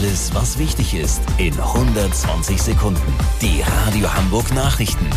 Alles, was wichtig ist, in 120 Sekunden. Die Radio Hamburg Nachrichten.